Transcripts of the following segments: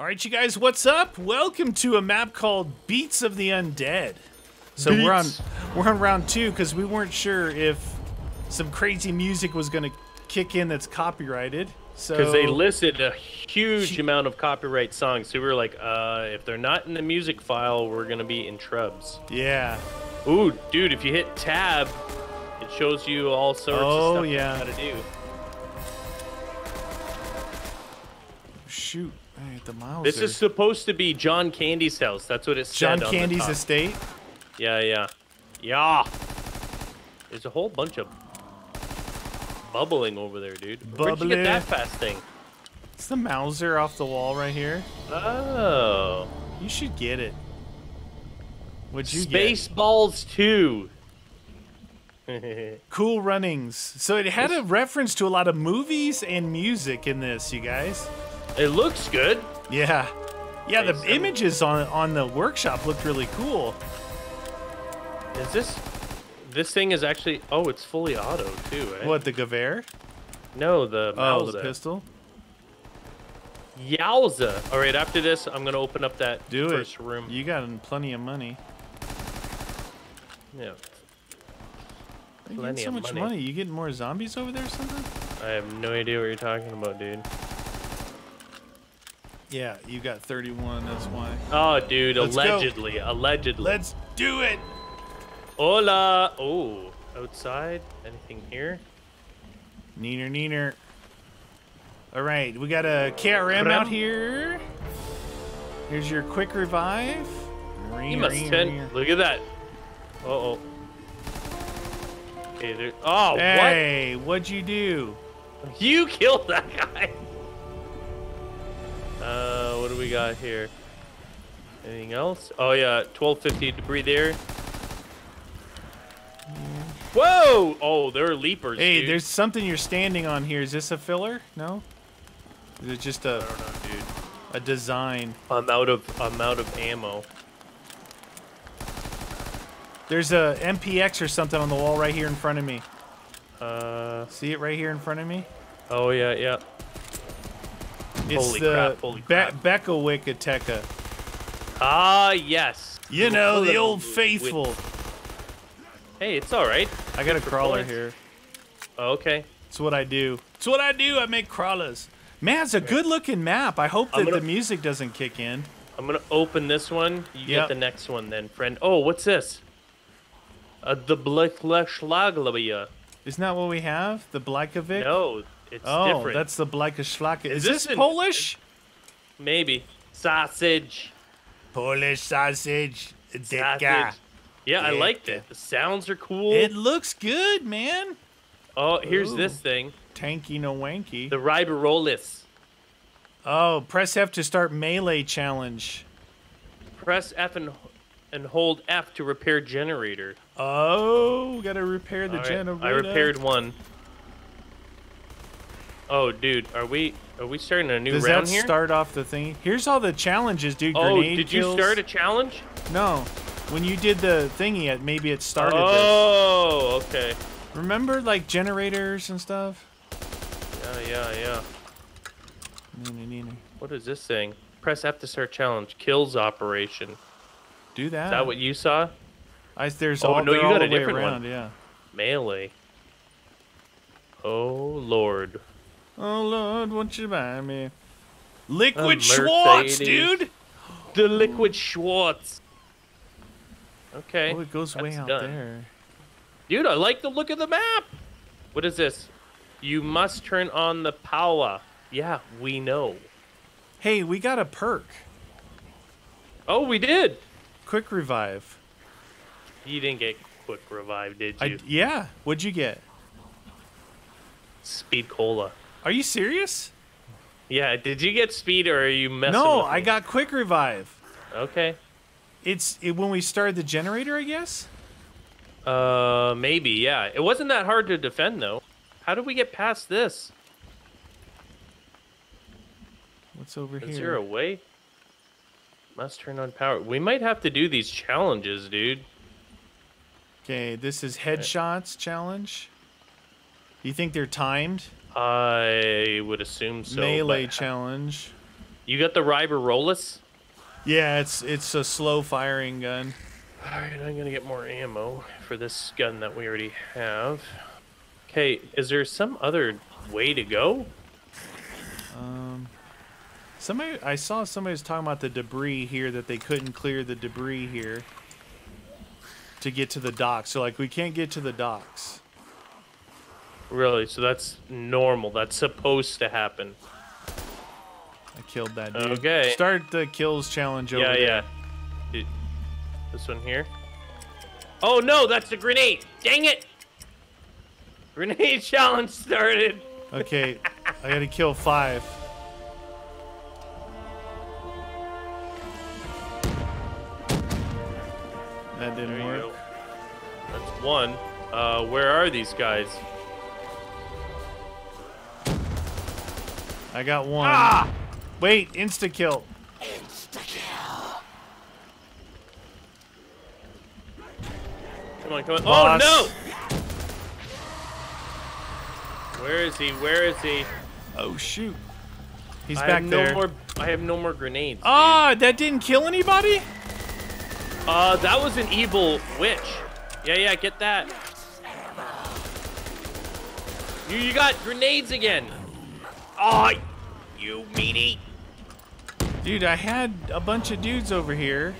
All right, you guys, what's up? Welcome to a map called Beats of the Undead. So we're on we're on round two because we weren't sure if some crazy music was gonna kick in that's copyrighted. So Because they listed a huge amount of copyright songs, so we were like, uh, if they're not in the music file, we're gonna be in trubs. yeah. Ooh, dude, if you hit tab, it shows you all sorts Oh, of stuff yeah. you gotta do. Shoot, The mouse. This is supposed to be John Candy's house. That's what it John said on the Candy's estate. Yeah, yeah, yeah. There's a whole bunch of bubbling over there, dude. Where'd you get that fast thing? It's the Mauser off the wall right here. Oh, You should get it. What'd you Spaceballs 2. get? Cool Runnings. So it had a reference to a lot of movies and music in this, you guys. It looks good. Yeah. Yeah, the images on on the workshop looked really cool. Is this this thing is actually oh it's fully auto too, right? What, the Gewehr? No, the Oh, the pistol? Yowza! All right, after this, I'm gonna open up that Do first it. room. You got plenty of money. Yeah, You Plenty so much money. money. You getting more zombies over there or something? I have no idea what you're talking about, dude. Yeah, you got 31, that's why. Oh, dude, Let's go. allegedly, allegedly. Let's do it! Hola! Oh, outside? Anything here? Neener, neener. All right, we got a KRM out here. Here's your quick revive. You must send. Look at that. Uh oh. Okay, there. Oh, Hey, what'd you do? You killed that guy. Uh, what do we got here? Anything else? Oh yeah, 1250 debris there. Whoa! Oh, there are leapers. Hey, dude. there's something you're standing on here. Is this a filler? No? Is it just I a, don't know, dude. a design? I'm out of I'm out of ammo. There's a MPX or something on the wall right here in front of me. Uh, See it right here in front of me? oh yeah, yeah. It's Holy the crap, holy Be- crap. Beckowick Ateca. Ah, yes. You know, the old faithful. Hey, it's all right. I got a crawler here. Oh, okay. It's what I do. It's what I do. I make crawlers. Man, it's a good looking map. I hope that gonna- the music doesn't kick in. I'm gonna open this one. You Yep. get the next one then, friend. Oh, what's this? Uh, the Blacklaglavia. Isn't that what we have? The Blajkovic? No, it's Oh, different. that's the Blajkoslaka. Is, Is this this an- Polish? maybe sausage. Polish sausage. Sausage. Yeah, I liked Dicka. it. The sounds are cool. It looks good, man. oh, here's Ooh. this thing. Tanky no wanky. The Ribeyrolles. oh, press F to start melee challenge. Press F and and hold F to repair generator. Oh, gotta repair the All right, generator. I repaired one. Oh, dude, are we are we starting a new Does round that here? start off the thing? Here's all the challenges, dude. oh, Grenade did you kills. start a challenge? No. When you did the thingy, it maybe it started Oh, okay. Remember, like generators and stuff. Yeah, yeah, yeah. What is this thing? Press F to start challenge. Kills operation. Do that. Is that what you saw? I, there's Oh, all, no, you got a different one. Yeah. Melee. Oh lord. Oh Lord, won't you buy me? Liquid Schwartz, dude. The liquid Schwartz. Okay. Oh, it goes way out done. there. Dude, I like the look of the map. What is this? You must turn on the power. Yeah, we know. Hey, we got a perk. Oh, we did. Quick revive. You didn't get quick revive, did I, you? yeah. What'd you get? Speed cola. Are you serious? Yeah, did you get speed or are you messing no, I got quick revive. Okay. It's it, when we started the generator, I guess. Uh, maybe, yeah. It wasn't that hard to defend, though. How did we get past this? What's over Is here? there a way? Must turn on power. We might have to do these challenges, dude. Okay, this is headshots challenge. You think they're timed? I would assume so. Melee challenge. You got the Ribeyrolles? Yeah, it's it's a slow firing gun. All right, I'm gonna get more ammo for this gun that we already have. Okay, is there some other way to go? Um, somebody I saw somebody was talking about the debris here that they couldn't clear the debris here to get to the docks. So like we can't get to the docks. Really? So that's normal. That's supposed to happen. I killed that dude. Okay. Start the kills challenge over Yeah, there. yeah. Dude, this one here. Oh no, that's a grenade! Dang it! Grenade challenge started. Okay, I gotta kill five. That didn't work. go. That's one. Uh, where are these guys? I got one. Ah! Wait, insta kill. Insta kill. Come on, come on. Boss. Oh no! Where is he? Where is he? Oh shoot. He's I back have there. no more. I have no more grenades. dude. Ah, that didn't kill anybody? Uh, that was an evil witch. Yeah, yeah, get that. You, you got grenades again. Oh, you meanie. Dude, I had a bunch of dudes over here.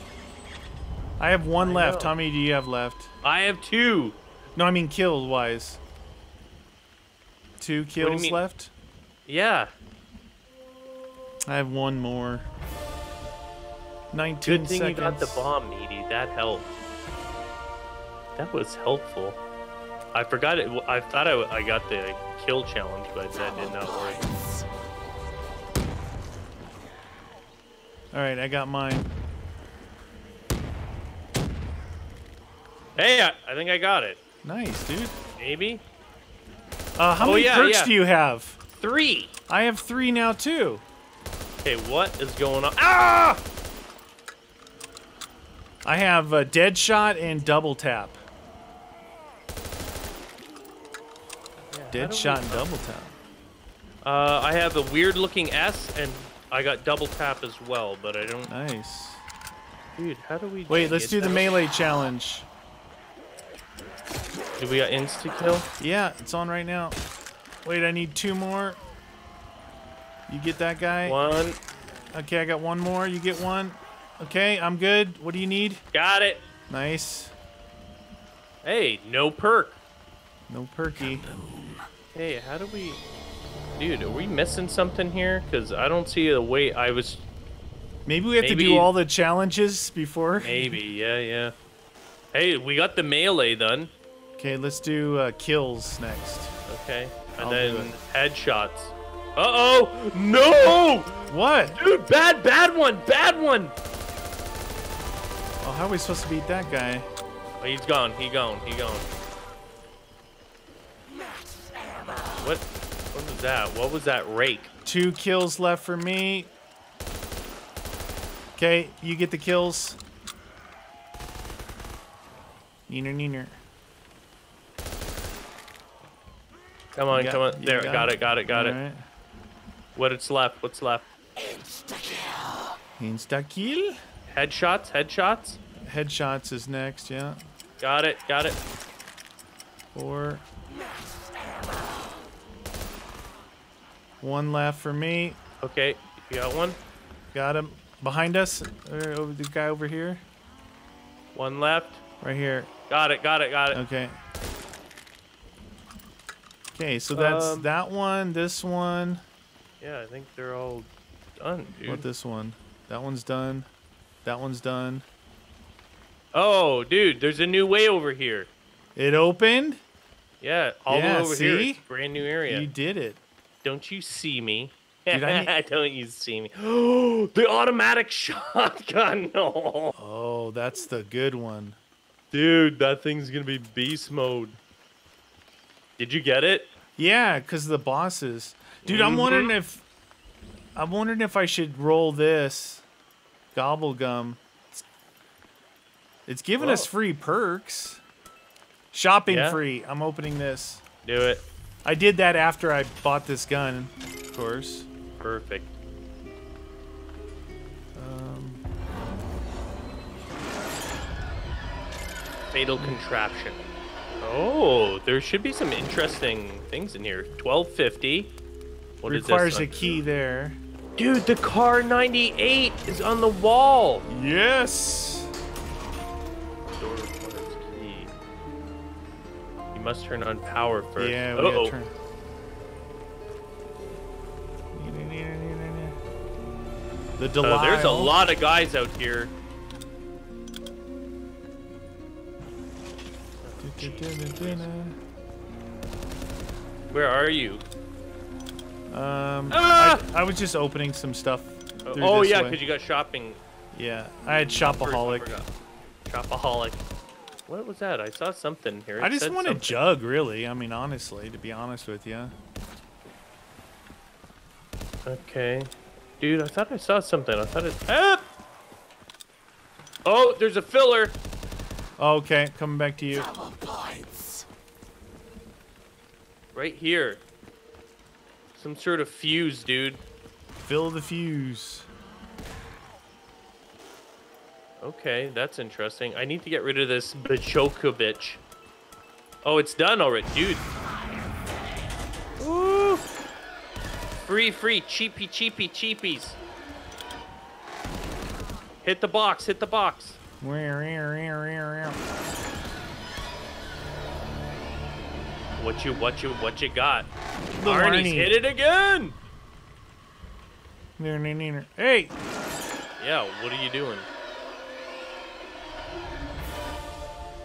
I have one I left. know. How many do you have left? I have two. No, I mean kill wise. Two kills left? Yeah. I have one more. 19 Good thing seconds. you got the bomb, meaty. That helped. That was helpful. I forgot it. I thought I, I got the kill challenge, but that did not work. All right, I got mine. Hey, I, I think I got it. Nice, dude. Maybe Uh, how Oh, many yeah, perks yeah. do you have? three. I have three now too. Okay, what is going on? Ah! I have a dead shot and double tap. Dead shot and double tap. Uh, I have a weird looking S, and I got double tap as well, but I don't. Nice. Dude, how do we? Wait, let's do the melee challenge. Do we got insta kill? Yeah, it's on right now. Wait, I need two more. You get that guy? One, Okay, I got one more. You get one. Okay, I'm good. What do you need? got it. Nice. Hey, no perk. No perky. Hey, how do we? Dude, are we missing something here? Cause I don't see a way. I was Maybe we have to do all the challenges before. maybe, yeah, yeah. Hey, we got the melee done. Okay, let's do uh, kills next. Okay, and I'll then headshots. Uh oh, no, What? dude, bad, bad one, bad one. Oh, how are we supposed to beat that guy? Oh, he's gone. He gone. He gone. What? What was that? What was that rake? Two kills left for me. Okay, you get the kills. Neener, neener. Come on, You come on. There, got it, got it, got it. Alright. What's left? What's left? Insta-kill. Insta kill. Headshots, headshots. Headshots is next, yeah. Got it, got it. Four. One left for me. Okay, you got one. Got him. Behind us. Or over the guy over here. One left. Right here. Got it, got it, got it. Okay. Okay, so that's Um, that one, this one. Yeah, I think they're all done, dude. What this one? That one's done. That one's done. Oh, dude, there's a new way over here. It opened. Yeah, all the Yeah, way over here. see? A Brand new area. You did it. Don't you see me? Dude, I Don't you see me? Oh, the automatic shotgun. No. Oh, that's the good one. Dude, that thing's gonna be beast mode. Did you get it? Yeah, because the bosses. Dude, I'm wondering mm-hmm. if I'm wondering if I should roll this gobble gum. It's, it's giving us free perks. Shopping Yeah. free. I'm opening this. Do it. I did that after I bought this gun, of course. Perfect. Um. Fatal contraption. Oh, there should be some interesting things in here. 1250. What Requires a key there. Dude, the Kar 98 is on the wall. Yes. You must turn on power first. Yeah, we Uh-oh. turn. The Delisle. Uh, there's a lot of guys out here. Where are you? Um, Ah! I, I was just opening some stuff. Oh, oh yeah, because you got shopping. Yeah, I had shopaholic. Shopaholic. What was that? I saw something here. It I just said want a jug, really. I mean, honestly, to be honest with you. Okay. Dude, I thought I saw something. I thought it. Ah! Oh, there's a filler. Okay, coming back to you. Right here. Some sort of fuse, dude. Fill the fuse. Okay, that's interesting. I need to get rid of this Bachokovich. Oh, it's done already, dude. Woo! Free, free, cheapy, cheapy, cheapies. Hit the box, hit the box. What you, what you, what you got? The Arnie's Arnie. hit it again. Hey, Yeah, what are you doing?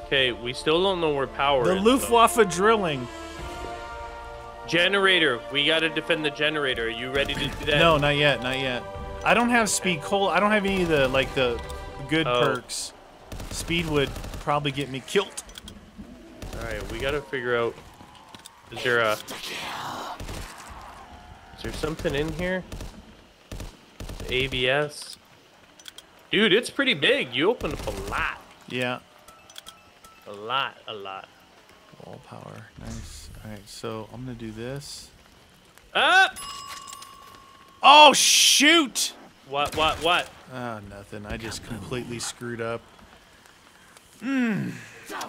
Okay, we still don't know where power the is. though. Luftwaffe drilling. Generator. We gotta defend the generator. Are you ready to do that? No, not yet, not yet. I don't have speed coal. I don't have any of the like the good Oh. perks. Speed would probably get me killed. Alright, we gotta figure out. Is there a. Is there something in here? The ABS. Dude, it's pretty big. You opened up a lot. Yeah. A lot, a lot. Wall power. Nice. All right, so I'm gonna do this. Ah! Oh shoot! What, what, what? Ah, nothing. I just completely screwed up. Mm.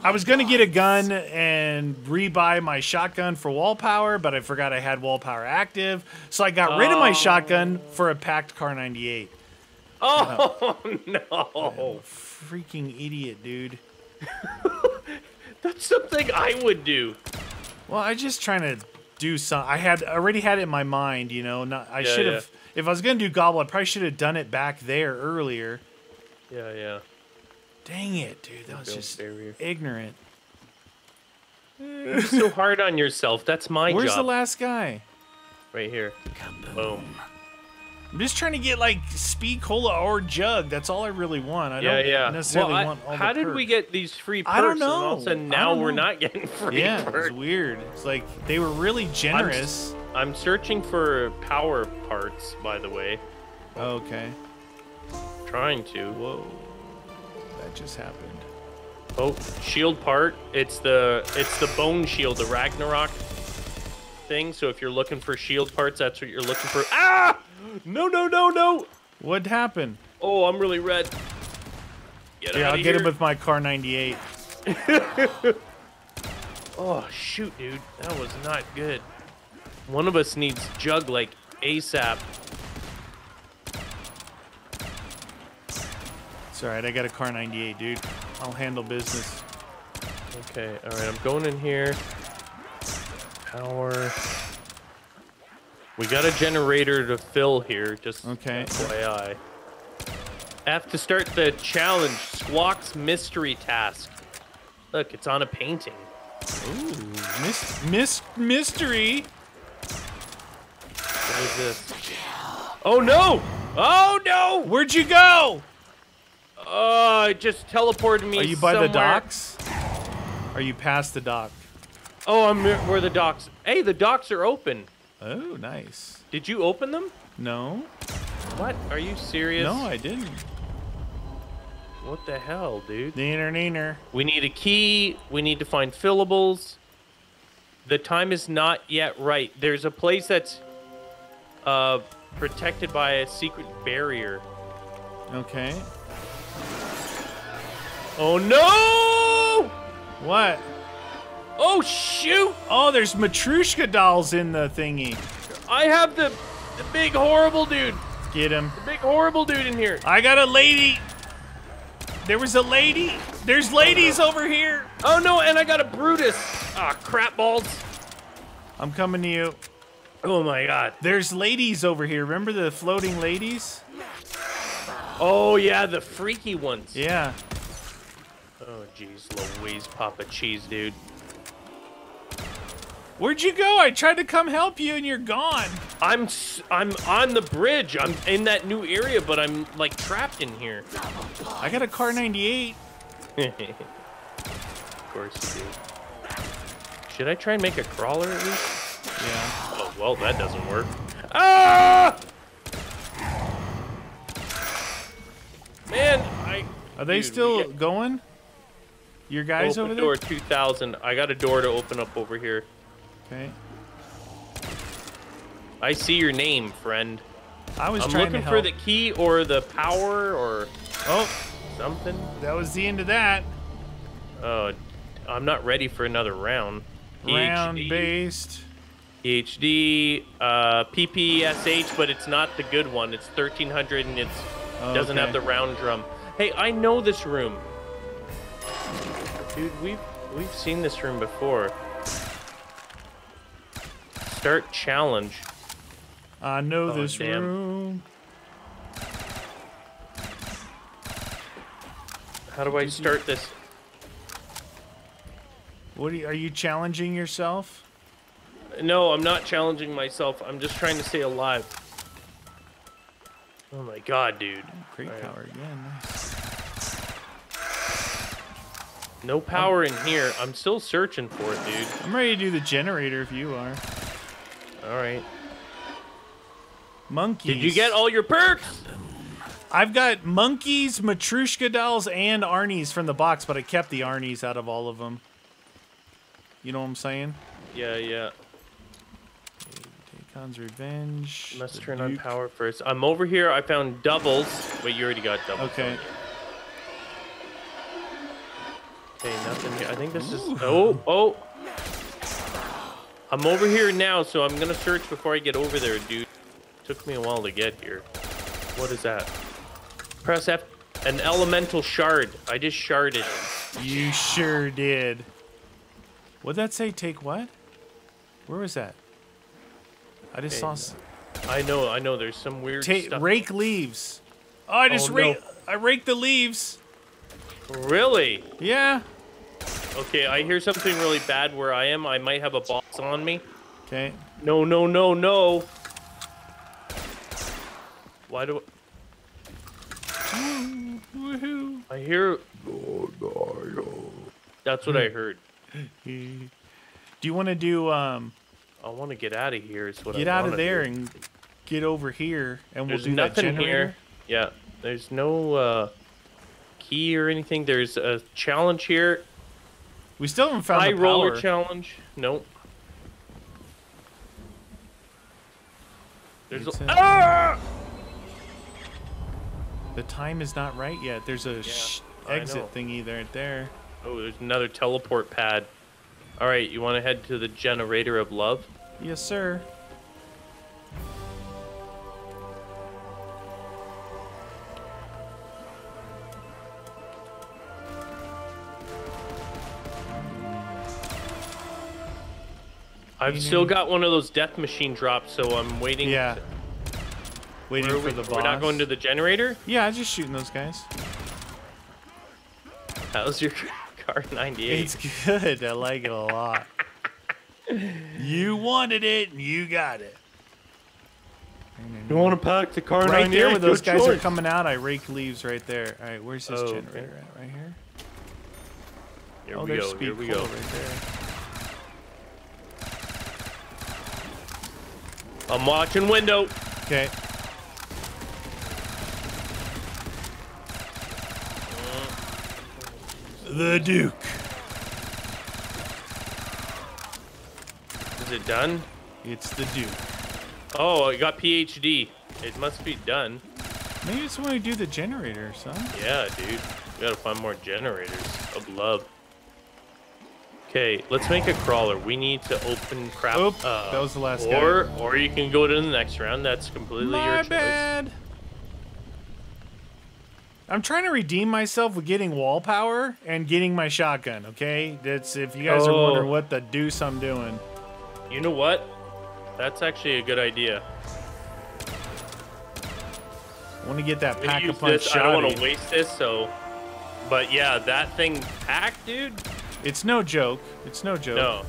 I was gonna get a gun and rebuy my shotgun for wall power, but I forgot I had wall power active, so I got rid of my Oh. shotgun for a packed Kar 98. Oh, no. Freaking idiot, dude. That's something I would do. Well, I just trying to do some. I had already had it in my mind, you know. Not I Yeah, should yeah. have. If I was gonna do gobble, I probably should have done it back there earlier. Yeah, yeah. Dang it, dude. That was just barrier. ignorant. You're so hard on yourself. That's my job. Where's the last guy? right here. Boom. I'm just trying to get like speed cola or jug. That's all I really want. I Yeah, don't yeah. necessarily well, I- want all how did we get these free perks? I don't And all of know. a sudden now we're know. not getting free Yeah, perks. it's weird. It's like they were really generous. I'm searching for power parts, by the way. Okay. Trying to. Whoa. That just happened. Oh, shield part. It's the it's the bone shield, the Ragnarok thing. So if you're looking for shield parts, that's what you're looking for. Ah! No, no, no, no. What happened? Oh, I'm really red. Get Yeah, I'll get here. him with my Kar 98. Oh shoot, dude, that was not good. One of us needs jug like ASAP. It's alright, I got a Kar 98, dude. I'll handle business. Okay, all right, I'm going in here. Power. We got a generator to fill here, just Okay. FYI. I have to start the challenge, Squawk's mystery task. Look, it's on a painting. Ooh, miss, miss, mystery. What is this? Oh no! Oh no! Where'd you go? Oh, it just teleported me. Are you by the docks? Are you past the dock? Oh, I'm where the docks. Hey, the docks are open. Oh, nice. Did you open them? No, What? Are you serious? no, I didn't. What the hell, dude? Neener, neener. We need a key. We need to find fillables. The time is not yet right. There's a place that's uh, protected by a secret barrier. Okay. Oh no! What? Oh shoot! Oh, there's Matryoshka dolls in the thingy. I have the the big horrible dude. Get him. The big horrible dude in here. I got a lady. There was a lady. There's ladies over here. Oh no, and I got a Brutus. Ah, crap balls. I'm coming to you. Oh my god. There's ladies over here. Remember the floating ladies? Oh yeah, the freaky ones. Yeah. Oh jeez, Louise, Papa Cheese, dude. Where'd you go? I tried to come help you and you're gone. I'm I'm on the bridge. I'm in that new area, but I'm like trapped in here. I got a Kar 98. of course you do. Should I try and make a crawler at least? Yeah. Oh well, that doesn't work. Ah! Man, I. Are they Dude, still get- going? Your guys open over door there? 2000. I got a door to open up over here. Okay. I see your name, friend. I was I'm looking for the key or the power or Oh, something. that was the end of that. Oh, I'm not ready for another round. Round PhD, based. PhD, uh, PPSH, but it's not the good one. It's 1300 and it Oh, doesn't have the round drum. Hey, I know this room. Dude, we've we've seen this room before. Start challenge. I know Oh, this damn. room. How do I start this? What are you, are you challenging yourself? No, I'm not challenging myself. I'm just trying to stay alive. Oh my god, dude. Great Alright. power again. No power in here. I'm still searching for it, dude. I'm ready to do the generator if you are. All right. Monkeys. Did you get all your perks? I've got monkeys, Matryoshka dolls, and Arnie's from the box, but I kept the Arnie's out of all of them. You know what I'm saying? Yeah, yeah. Takon's Revenge. Must turn on power first. I'm over here. I found doubles. Wait, you already got doubles. Okay. Okay, nothing here. I think this is. Oh, oh. I'm over here now, so I'm gonna search before I get over there, dude. Took me a while to get here. What is that? Press F. An elemental shard. I just sharded. You sure did. What'd that say? Take what? Where was that? I just Okay, saw. I know, I know. There's some weird Ta- stuff. rake leaves. Oh, I just Oh, rake. no. I raked the leaves. Really? Yeah. Okay, I hear something really bad where I am. I might have a boss on me. Okay. No, no, no, no. Why do Woohoo. I hear? That's what I heard. Do you want to do um? I want to get out of here. Is what Get I out of there do. and get over here, and we'll There's do that nothing generator. here. Yeah, there's no uh, key or anything. There's a challenge here. We still haven't found High the roller power. challenge. Nope. There's It's a, ah! The time is not right yet. There's a sh- exit thingy there. There. Oh, there's another teleport pad. All right, you want to head to the generator of love? Yes, sir. I've still got one of those death machine drops, so I'm waiting. Yeah. to- Waiting Where for we, the boss. we're not going to the generator. Yeah, I'm just shooting those guys. How's your Kar 98? It's good. I like it a lot. you wanted it, and you got it. You want to pack the car Right there, where those guys are coming out, I rake leaves right there. All right, where's this Oh, okay. generator at? Right here. Here oh, we there's go. speed Here we cool go. right there. I'm watching window. Okay. The Duke. Is it done? It's the Duke. Oh, I got PhD. It must be done. Maybe it's when we do the generator, son. Yeah, dude. We gotta find more generators of love. Okay, let's make a crawler. We need to open crap. Oop, uh, that was the last guy. or, Or you can go to the next round. That's completely your My choice. bad. I'm trying to redeem myself with getting wall power and getting my shotgun. Okay, that's if you guys are Oh. wondering what the deuce I'm doing. You know what? That's actually a good idea. I want to get that I'm gonna pack a use punch this. I don't want to waste this, so. But yeah, that thing packed, dude. It's no joke. It's no joke. No.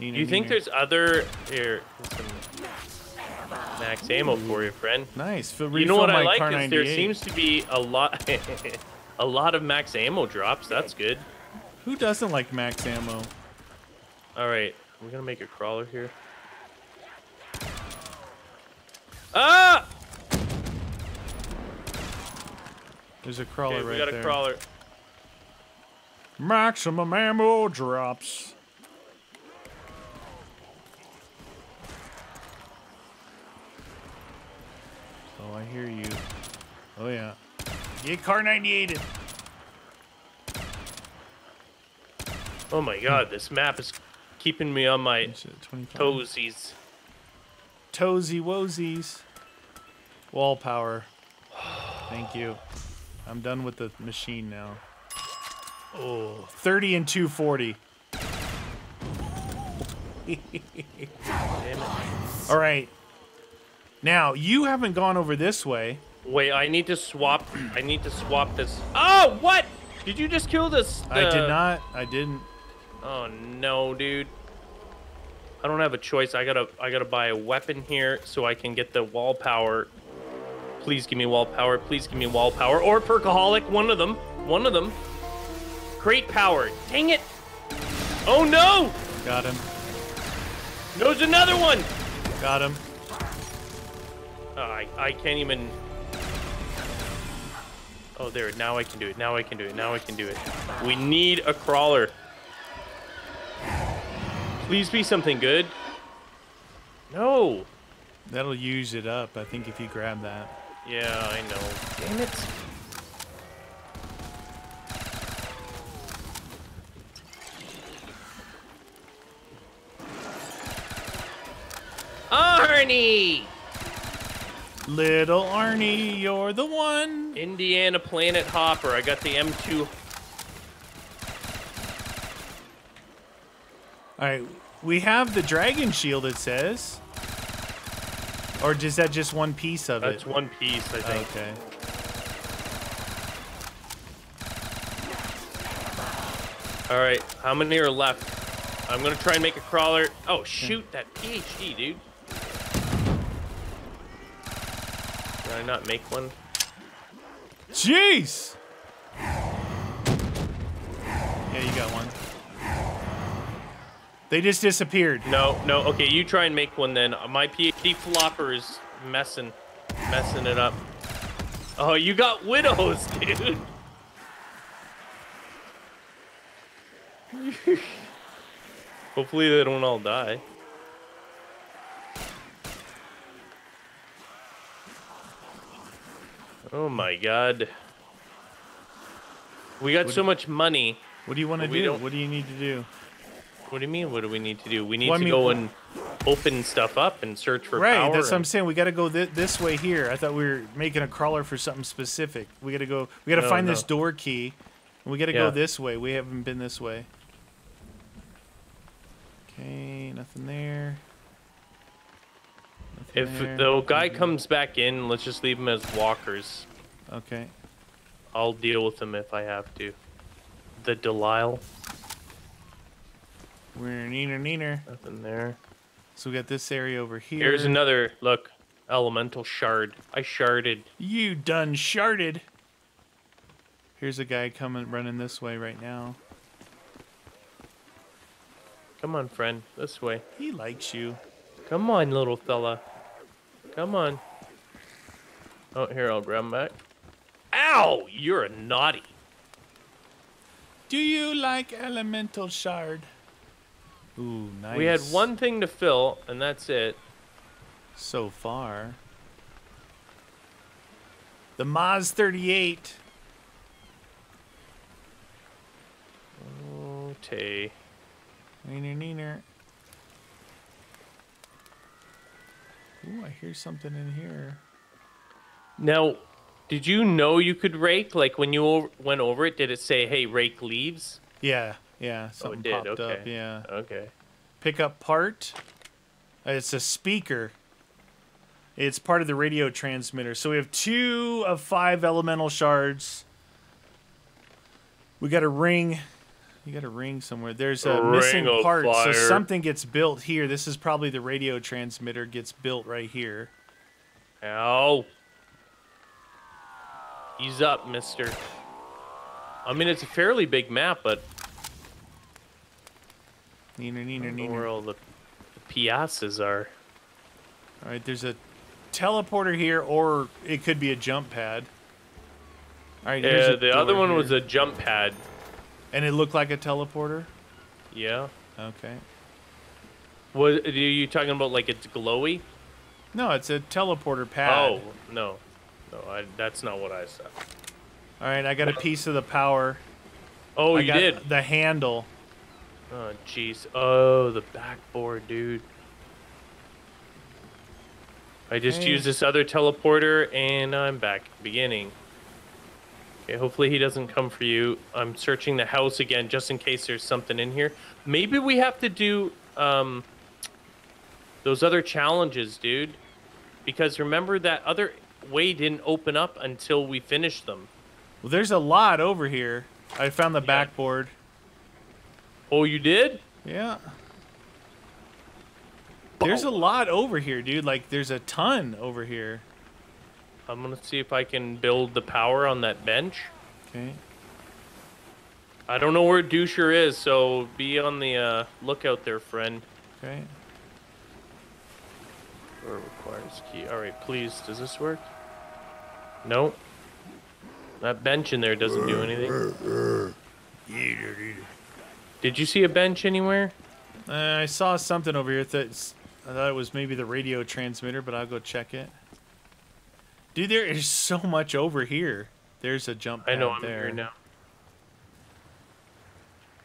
Do you think there's other here? Some max ammo for you, friend. nice? Fill, You know what I like is there seems to be a lot, a lot of max ammo drops. That's good. Who doesn't like max ammo? All right, we're gonna make a crawler here. Ah! There's a crawler Okay, we right got a there. crawler. Maximum ammo drops. Oh, I hear you. Oh yeah. Get Kar 98 -ed. Oh my god, this map is keeping me on my Is it 25? toesies. Toesy woesies. Wall power. Thank you. I'm done with the machine now. Oh, 30 and 240. Damn it. All right. Now, you haven't gone over this way. Wait, I need to swap. I need to swap this. Oh, what? Did you just kill this? I did uh, not. I didn't. Oh no, dude. I don't have a choice. I gotta I gotta buy a weapon here so I can get the wall power. Please give me wall power. Please give me wall power. Or perkaholic. One of them. One of them. Great power. Dang it. Oh no! Got him. There's another one! Got him. Oh, I, I can't even. Oh, there. Now I can do it. Now I can do it. Now I can do it. We need a crawler. Please be something good. No. That'll use it up, I think, if you grab that. Yeah, I know. Damn it. Arnie! Little Arnie, you're the one. Indiana Planet Hopper. I got the M2. All right. We have the dragon shield, it says. Or is that just one piece of That's it? That's one piece, I think. Okay. All right, how many are left? I'm gonna try and make a crawler. Oh shoot, that PhD, dude. Did I not make one? Jeez! Yeah, you got one. They just disappeared. No, no. Okay, you try and make one then. My PhD flopper is messing, messing it up. Oh, you got widows, dude. Hopefully they don't all die. Oh my god. We got so much money. What do you want to do? What do you need to do? What do you mean? What do we need to do? We need Well, I to mean- go and open stuff up and search for Right, power. that's what I'm saying. We got to go thi- this way here. I thought we were making a crawler for something specific. We got to go. We got to No, find no. this door key. And we got to Yeah. go this way. We haven't been this way. Okay, nothing there. Nothing If there, the guy comes back in, let's just leave him as walkers. Okay. I'll deal with him if I have to. The Delisle, We're neener neener. nothing there. So we got this area over here. Here's another look. Elemental shard. I sharded. You done sharded. Here's a guy coming running this way right now. Come on, friend. This way. He likes you. Come on, little fella. Come on. Oh, here, I'll grab him back. Ow! You're a naughty. Do you like elemental shard? Ooh, nice. We had one thing to fill, and that's it. so far. The Maz 38. Okay. Neener, neener. Ooh, I hear something in here. Now, did you know you could rake? Like when you went over it, did it say, "Hey, rake leaves"? Yeah, yeah, oh, something Oh, did, popped okay. up. Yeah. Okay. Pick up part. It's a speaker. It's part of the radio transmitter. So we have two of five elemental shards. We got a ring. You got a ring somewhere. There's a, A missing part. So something gets built here. This is probably the radio transmitter gets built right here. Ow. Ease up, mister. I mean, it's a fairly big map, but Neener, I neener, where all the, the piazzas are. All right, there's a teleporter here, or it could be a jump pad. All right, Yeah, the other one was a jump pad. and it looked like a teleporter. Yeah. Okay. Was are you talking about like it's glowy? No, it's a teleporter pad. Oh no, no, I, that's not what I said. All right, I got a piece of the power. Oh, I you got did. the handle. Oh jeez. Oh, the backboard, dude. I just Hey. used this other teleporter and I'm back beginning. Okay, hopefully he doesn't come for you. I'm searching the house again just in case there's something in here. Maybe we have to do um those other challenges, dude. Because remember that other way didn't open up until we finished them. Well, there's a lot over here. I found the Yeah. backboard. Oh, you did? Yeah. There's a lot over here, dude. Like, there's a ton over here. I'm gonna see if I can build the power on that bench. Okay. I don't know where Doucher is, so be on the uh, lookout there, friend. Okay. Or requires key. All right, please. Does this work? No. That bench in there doesn't do anything. Did you see a bench anywhere? Uh, I saw something over here. That's, I thought it was maybe the radio transmitter, but I'll go check it. Dude, there is so much over here. There's a jump I know I'm there. here now.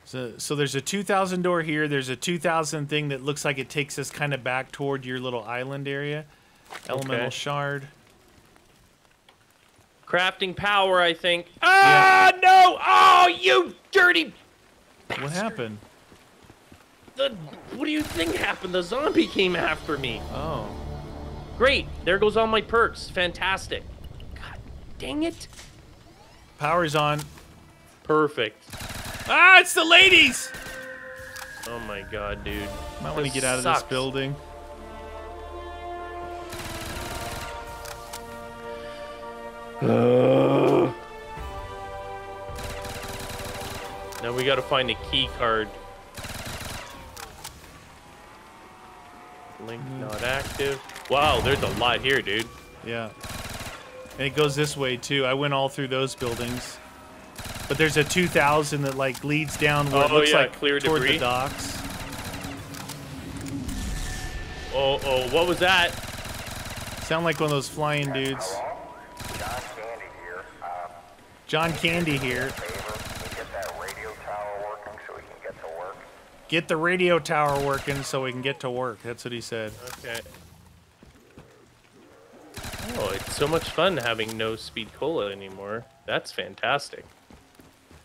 So, so there's a 2,000 door here. There's a 2,000 thing that looks like it takes us kind of back toward your little island area. Elemental Okay. shard. Crafting power, I think. Ah, no! Oh, you dirty! What happened? The, what do you think happened? The zombie came after me. Oh. Great. There goes all my perks. Fantastic. God dang it. Power's on. Perfect. Ah, it's the ladies! Oh my god, dude. Might want to get out of sucks. this building. Now we gotta find a key card. Link not active. Wow, there's a lot here, dude. Yeah. And it goes this way too. I went all through those buildings. But there's a 2000 that like leads down what Oh, looks yeah, like clear toward debris. the docks. Oh, oh, what was that? Sound like one of those flying dudes. John Candy here. Uh, John Candy here. favor, we get that radio tower working so we can get to work. Get the radio tower working so we can get to work. That's what he said. Okay. Oh, it's so much fun having no speed cola anymore. That's fantastic.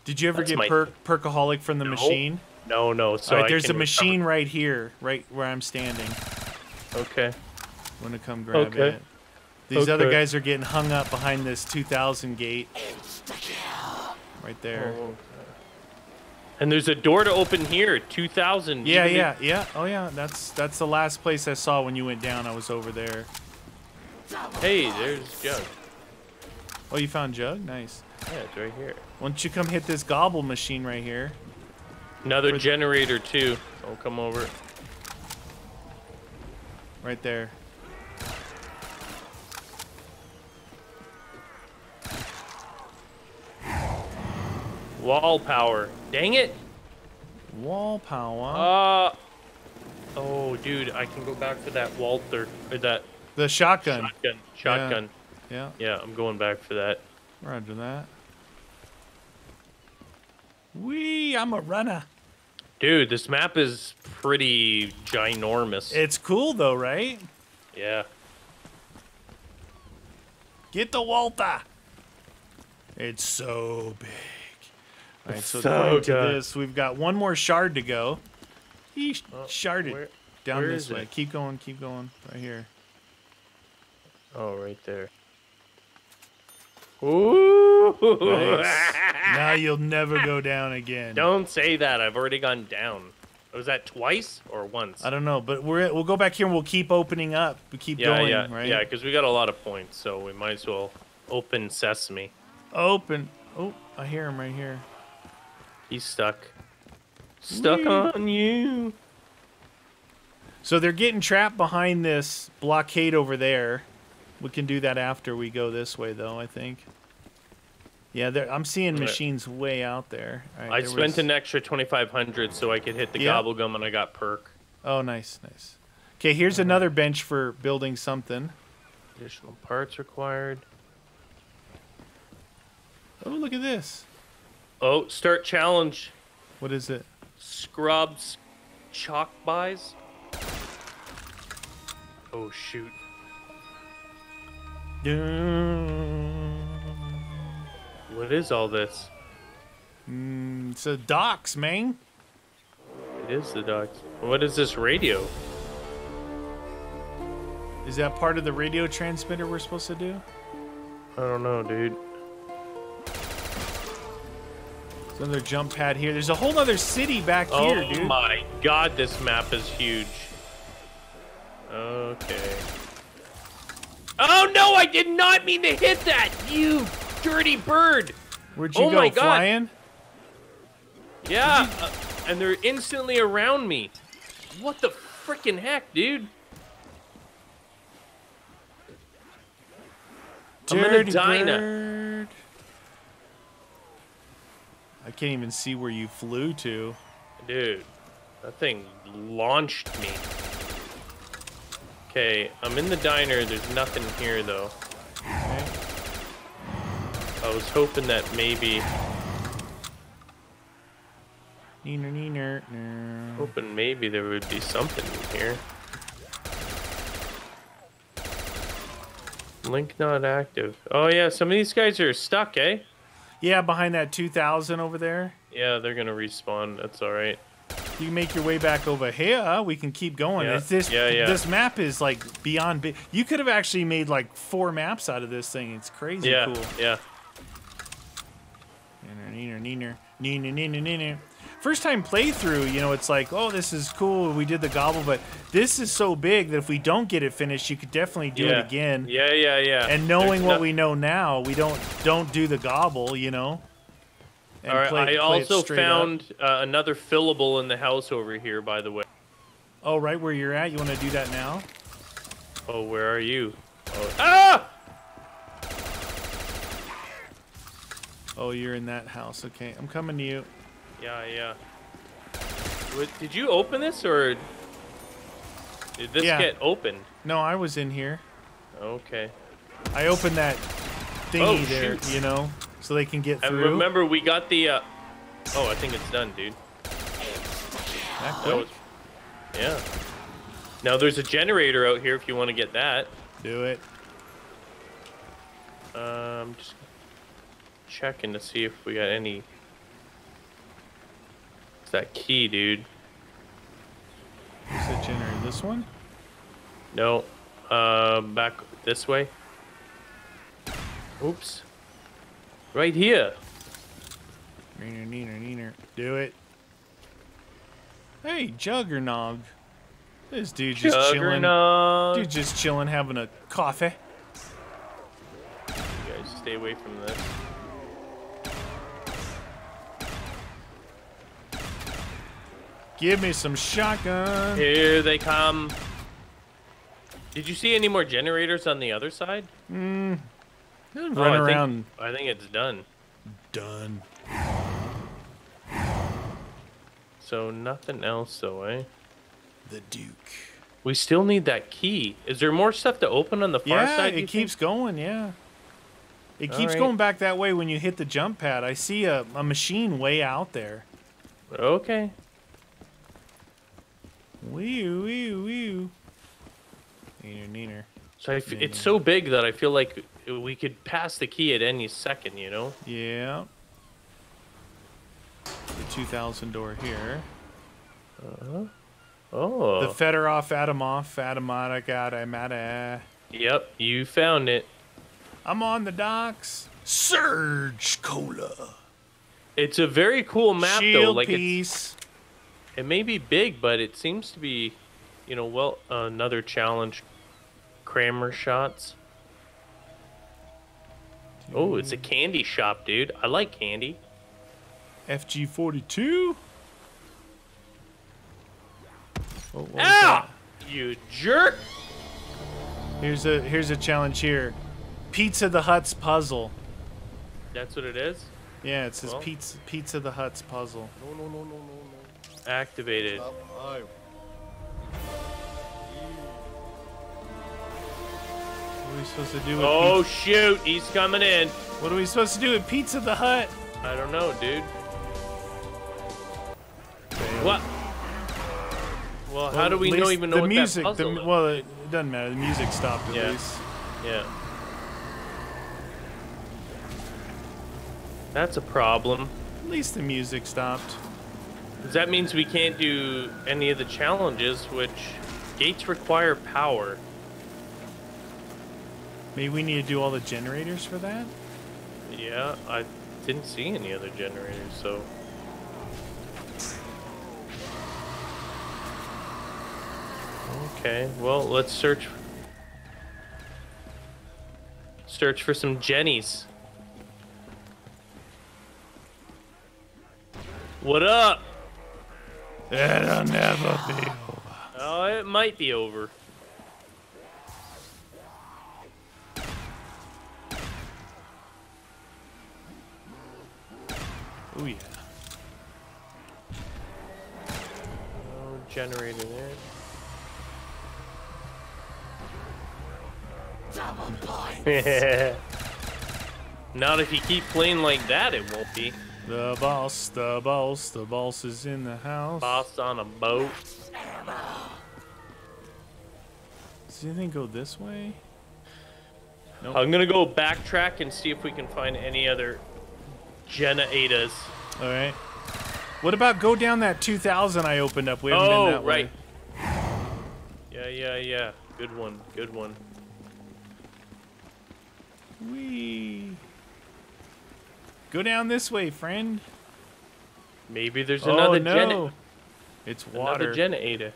Did you ever That's get my- perk perkaholic from the machine? No, no. So right, there's a machine right here, right where I'm standing. Okay. I'm gonna come grab Okay. it. These other guys are getting hung up behind this 2000 gate. Right there. Oh, And there's a door to open here. Two thousand. Yeah, yeah, yeah. Oh yeah, that's that's the last place I saw when you went down. I was over there. Hey, there's Jug. Oh, you found Jug? Nice. Yeah, it's right here. Why don't you come hit this gobble machine right here? Another For- generator too. I'll come over. Right there. Wall power. Dang it. Wall power. Uh. Oh, dude, I can go back to that Walther or that the shotgun. shotgun. Shotgun. Yeah, Yeah, I'm going back for that. roger that. Wee, I'm a runner. Dude, this map is pretty ginormous. It's cool though, right? yeah. Get the Walther. It's so big. All right, so, So to good. this, we've got one more shard to go. He sh- Oh, sharded where- down where this way. it? Keep going, keep going. Right here. Oh, right there. Ooh. Nice. now you'll never go down again. Don't say that. I've already gone down. Was that twice or once? I don't know, but we're we'll go back here and we'll keep opening up. We keep yeah, going, yeah, right? yeah. Because we got a lot of points, so we might as well open sesame. Open. Oh, I hear him right here. He's stuck. Stuck Whee! on you. So they're getting trapped behind this blockade over there. We can do that after we go this way, though. I think. Yeah, I'm seeing Right. machines way out there. Right, I there spent was- an extra 2,500 so I could hit the Yeah. gobble gum and I got perk. Oh, nice, nice. Okay, here's another bench for building something. Additional parts required. Oh, look at this. Oh, start challenge. What is it? Scrubs chalk buys. Oh shoot. What is all this? Mm, it's a docks, man. It is the docks. What is this radio? Is that part of the radio transmitter we're supposed to do? I don't know, dude. Another jump pad here. There's a whole other city back Oh here, dude. Oh my god, this map is huge. Okay. Oh no, I did not mean to hit that, you dirty bird. Where'd you Oh go? my God. Flying? Yeah, uh, and they're instantly around me. What the freaking heck, dude? I'm in a Dirty diner. bird. I can't even see where you flew to. Dude, that thing launched me. Okay, I'm in the diner. There's nothing here, though. Okay. I was hoping that maybe, Neener, neener, neener. hoping maybe there would be something in here. Link not active. Oh yeah, some of these guys are stuck, eh? Yeah, behind that 2000 over there. Yeah, they're gonna respawn. That's all right. You make your way back over here. We can keep going. Yeah, It's this yeah, yeah. this map is like beyond big. You could have actually made like four maps out of this thing. It's crazy Yeah, cool. yeah. Neener, neener, neener, neener, neener, neener. First time playthrough, you know, it's like, oh, this is cool. We did the gobble, but this is so big that if we don't get it finished, you could definitely do yeah. it again. Yeah, yeah, yeah. And knowing There's what no- we know now, we don't don't do the gobble, you know. And All right, play- I play also found uh, another fillable in the house over here, by the way. Oh, right where you're at. You want to do that now? Oh, where are you? Oh, ah! Oh, you're in that house. Okay, I'm coming to you. Yeah, yeah. What, did you open this or did this Yeah. get opened? No, I was in here. Okay. I opened that thingy Oh, there, shoot. you know, so they can get And through. remember, we got the. Uh, oh, I think it's done, dude. That That was. Yeah. Now there's a generator out here if you want to get that. Do it. Um, just checking to see if we got any. That key, dude. What's the generator? This one? No. Uh, back this way. Oops. Right here. Neener, neener, neener. Do it. Hey, Juggernog. This dude just chilling. Juggernaut. Dude just chilling, having a coffee. You guys stay away from this. Give me some shotgun. Here they come. Did you see any more generators on the other side? Run Oh, I think- around. I think it's done. Done. So nothing else though, eh? The Duke. We still need that key. Is there more stuff to open on the far Yeah, side? do it you keeps going. Yeah. It keeps Alright. going back that way when you hit the jump pad. I see a, a machine way out there. Okay. Wee wee wee. Neener, neener. So I f- it's so big that I feel like we could pass the key at any second, you know? Yeah. The 2000 door here. Uh huh. Oh. The Fedorov Adamov Adamata Adamata. yep, you found it. I'm on the docks. Surge Cola. It's a very cool map Shield though. Like it's, piece. It may be big, but it seems to be, you know, well another challenge. Kramer shots. Oh, it's a candy shop, dude. I like candy. FG42. Oh, what Ah! You jerk! Here's a here's a challenge here. Pizza the Hut's puzzle. That's what it is. Yeah, it says Well. Pizza Pizza the Hut's puzzle. No, no, no, no, no. Activated. Oh. What are we supposed to do with Oh pizza? shoot, he's coming in. What are we supposed to do with Pizza the Hut? I don't know, dude. What? Well, how do we At know even know the what music? that puzzle the, is? well, it doesn't matter. The music stopped at Yeah. least. Yeah. That's a problem. At least the music stopped. That means we can't do any of the challenges, which gates require power. Maybe we need to do all the generators for that. Yeah, I didn't see any other generators, so. Okay, well, let's search. Search for some Jennies. What up? It'll never be. Over. Oh, it might be over. Oh yeah. No generator there. Double points. Not if you keep playing like that, it won't be. The boss, the boss, the boss is in the house. Boss on a boat. Does anything go this way? Nope. I'm gonna go backtrack and see if we can find any other Jenna Adas. All right. What about go down that 2000 I opened up? We haven't been Oh, that right. way. Yeah, yeah, yeah. Good one. Good one. Wee. Go down this way, friend. Maybe there's oh another no. Jenna. It's Another water. Jenna Ada.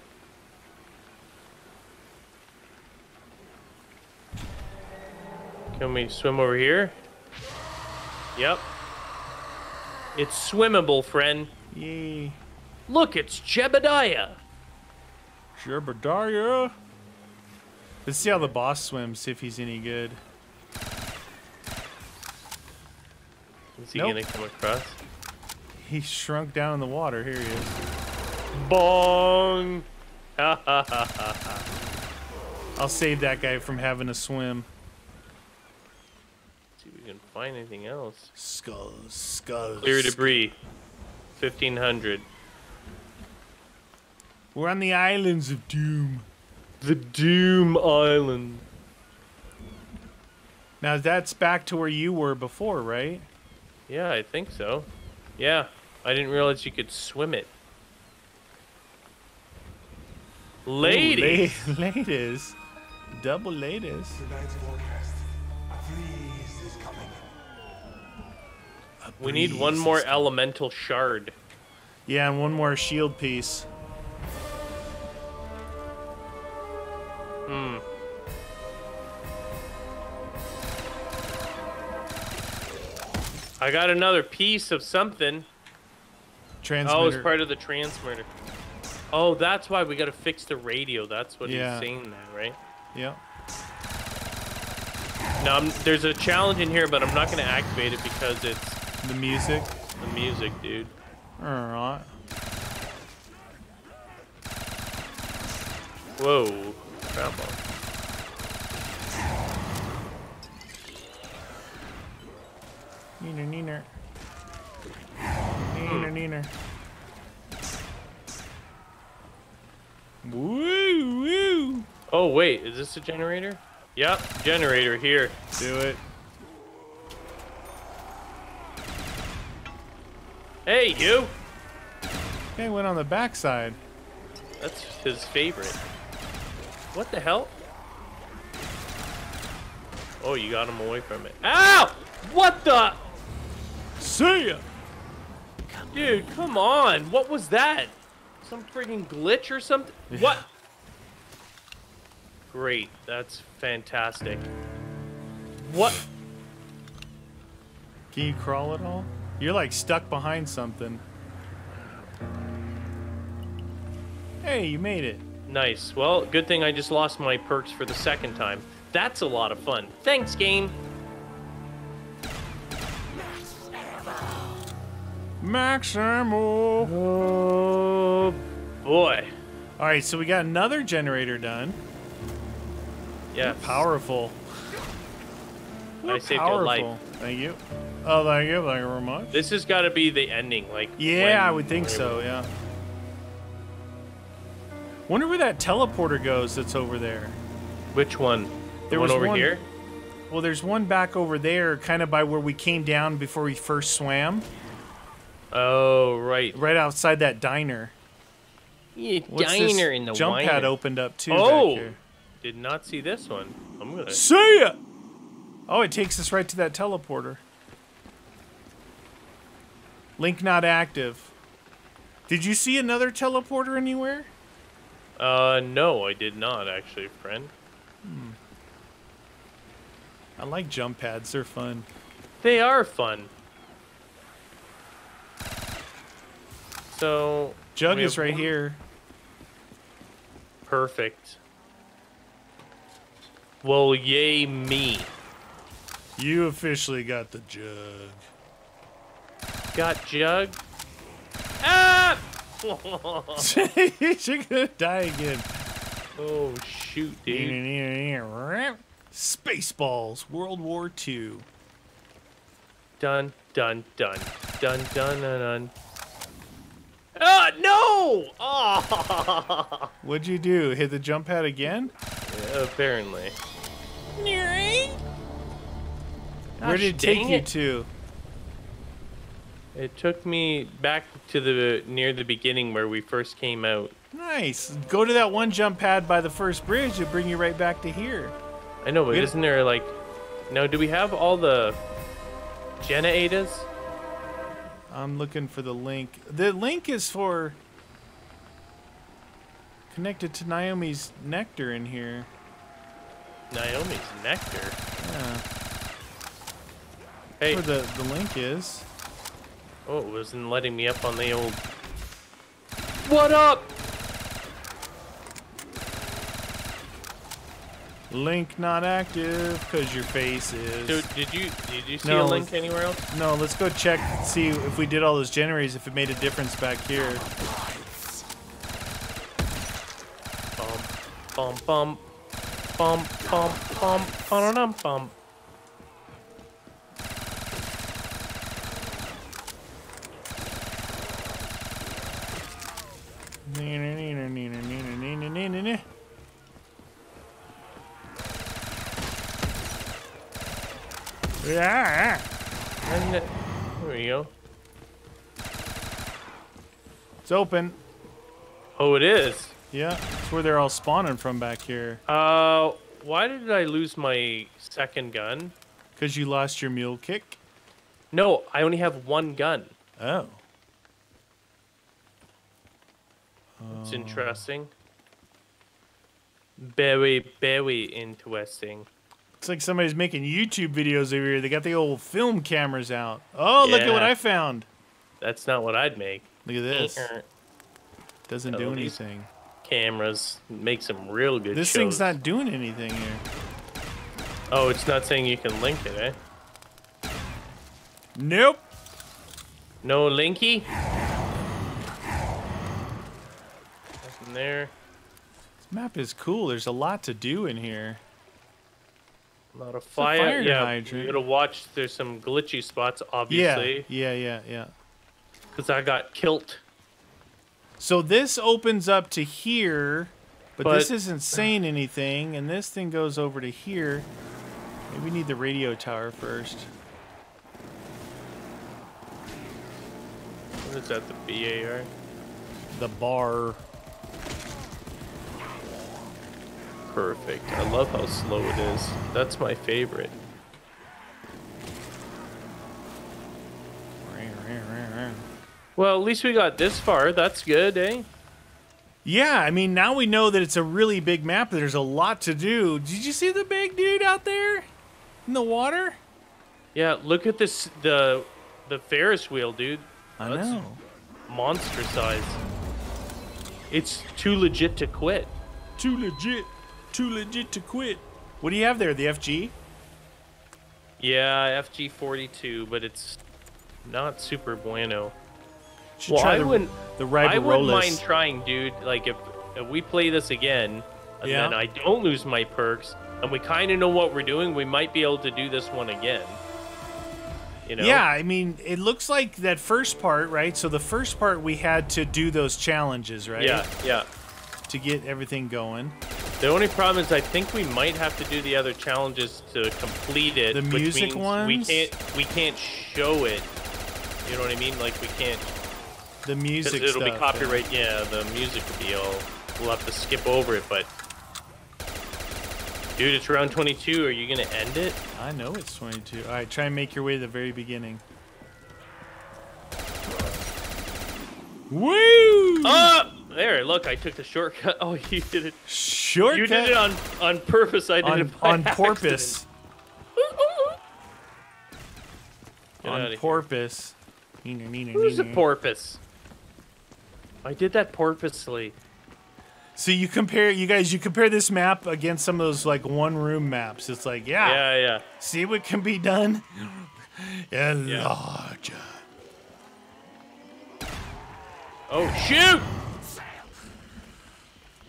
Can we swim over here? Yep. It's swimmable, friend. Yay. Look, it's Jebediah. Jebediah. Let's see how the boss swims, see if he's any good. Is he Nope. gonna come across? He shrunk down in the water. Here he is. Bong! Ha ha ha ha. I'll save that guy from having to swim. See if we can find anything else. Skulls, skulls. Clear debris. 1500. We're on the islands of doom. The Doom Island. Now that's back to where you were before, right? Yeah, I think so. Yeah, I didn't realize you could swim it. Lady! Ooh, la- ladies. Double ladies. Tonight's forecast. A freeze is coming. we need one more elemental shard. Yeah, and one more shield piece. Hmm. I got another piece of something. Transmitter. Oh, it's part of the transmitter. Oh, that's why we gotta fix the radio. That's what Yeah. he's saying now, right? Yeah. Now, I'm, there's a challenge in here, but I'm not gonna activate it because it's The music. the music, dude. Alright. Whoa. Grandma. Neener, neener. Hmm. Neener, neener. Woo, woo. Oh, wait. Is this a generator? Yep. Generator here. Do it. Hey, you. Okay, went on the backside. That's his favorite. What the hell? Oh, you got him away from it. Ow! What the? See ya. Dude, come on. What was that? Some friggin' glitch or something? What? Great. That's fantastic. What? Can you crawl at all? You're like stuck behind something. Hey, you made it. Nice. Well, good thing I just lost my perks for the second time. That's a lot of fun. Thanks, game. Maximo. Oh, boy. All right, so we got another generator done. Yeah. Powerful. I saved your life. Thank you. Oh, thank you. Thank you very much. This has got to be the ending. Like, Yeah, when- I would think so. Yeah. Wonder where that teleporter goes that's over there. Which one? The There one was over one- here? Well, there's one back over there, kind of by where we came down before we first swam, Oh, right. right outside that diner. Yeah, What's diner in the jump pad opened up too. Oh! Did not see this one. I'm gonna. See ya! Oh, it takes us right to that teleporter. Link not active. Did you see another teleporter anywhere? Uh, no, I did not actually, friend. Hmm. I like jump pads, they're fun. They are fun. So. Jug is right one- here. Perfect. Well, yay me. You officially got the jug. Got jug. Ah! You're gonna die again. oh shoot, dude. Spaceballs, World War II. Dun dun dun dun dun dun dun. Ah no! Oh, What'd you do? Hit the jump pad again? apparently. Where did it take you it. to? It took me back to the near the beginning where we first came out. Nice. Go to that one jump pad by the first bridge. It'll bring you right back to here. I know, but isn't there like? No, do we have all the Jenna Adas? I'm looking for the link. The link is for connected to Naomi's nectar in here. Naomi's nectar. Yeah. Hey, Where the, the link is. oh, it wasn't letting me up on the old. What up? Link not active because your face is. Dude, did you did you see No, a link anywhere else? No, let's go check see if we did all those generators if it made a difference back here. Bum bum bum bum bum bum bum bum. Neener, neener, neener, neener, neener, neener, neener. Yeah. And there we go. It's open. Oh, it is. Yeah, it's where they're all spawning from back here. Uh, why did I lose my second gun? Because you lost your mule kick. No, I only have one gun. Oh. It's interesting. Very, very interesting. Looks like somebody's making YouTube videos over here. They got the old film cameras out. Oh, look at what I found. That's not what I'd make. Look at this. Doesn't do Oh, anything. Cameras make some real good This shows. thing's not doing anything here. Oh, it's not saying you can link it, eh? Nope. No linky? Nothing there. This Map is cool. There's a lot to do in here. A lot a fire. fire yeah, hydrant. you gotta watch. There's some glitchy spots, obviously, yeah, yeah, yeah. because I got kilt. So this opens up to here, but, this isn't saying anything, and this thing goes over to here. Maybe we need the radio tower first. What is that? The BAR? The bar. Perfect. I love how slow it is. That's my favorite. Well, at least we got this far. That's good, eh? Yeah, I mean now we know that it's a really big map. There's a lot to do. Did you see the big dude out there in the water? Yeah, look at this the the Ferris wheel, dude. I That's- know. Monster size. It's too legit to quit. Too legit. Too legit to quit. What do you have there? The FG? Yeah, FG42, but it's not super bueno. Should Well, try I the, wouldn't. the I wouldn't mind trying, dude. Like if, if we play this again, and Yeah. then I don't lose my perks, and we kind of know what we're doing, we might be able to do this one again. You know? Yeah, I mean, it looks like that first part, right? So the first part we had to do those challenges, right? Yeah, yeah. To get everything going. The only problem is I think we might have to do the other challenges to complete it. The music means We can't. We can't show it. You know what I mean? Like we can't. The music. Because it'll be copyright. Yeah, the music will be all. We'll have to skip over it, but. Dude, it's round 22. Are you gonna end it? I know it's 22. All right, try and make your way to the very beginning. Woo! Ah, there. Look, I took the shortcut. Oh, you did it. Shortcut You did it on on purpose. I did on, it by on accident. porpoise. On porpoise. Who's a porpoise? I did that purposely. So you compare, you guys, you compare this map against some of those like one room maps. It's like, yeah, Yeah, yeah. see what can be done. Enlarge. Oh shoot!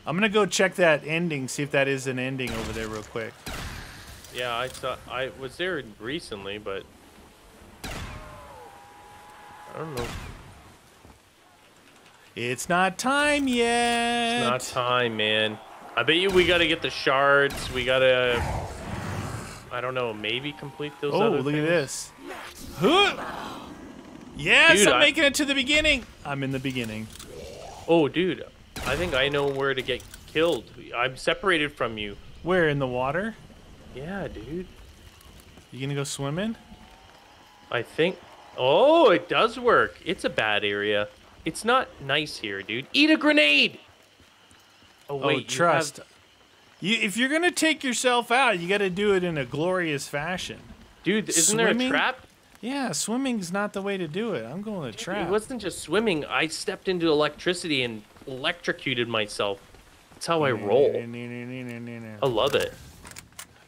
I'm gonna go check that ending, see if that is an ending over there, real quick. Yeah, I saw. I was there recently, but I don't know. It's not time yet. It's not time, man. I bet you we gotta get the shards. We gotta. I don't know. Maybe complete those. Oh, look things. at this. Huh. Yes, Dude, I'm I- making it to the beginning. I'm in the beginning. Oh, dude. I think I know where to get killed. I'm separated from you. Where in the water? Yeah, dude. You gonna go swimming? I think. Oh, it does work. It's a bad area. It's not nice here, dude. Eat a grenade. Oh, oh wait, oh, you trust. have- You, if you're gonna take yourself out, you got to do it in a glorious fashion. dude, isn't there a trap? Yeah, swimming's not the way to do it. I'm going to trap. It wasn't just swimming. I stepped into electricity and electrocuted myself. That's how I roll. I love it.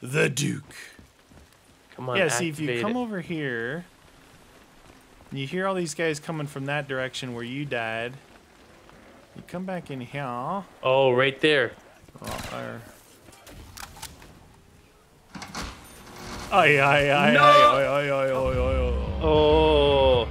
The Duke. Come on. yeah, see if you come it. over here, you hear all these guys coming from that direction where you died. You come back in here. Oh, Oh, right there. fire. Ay, ay, ay, No! ay, ay, ay, ay, ay, ay, ay. Oh,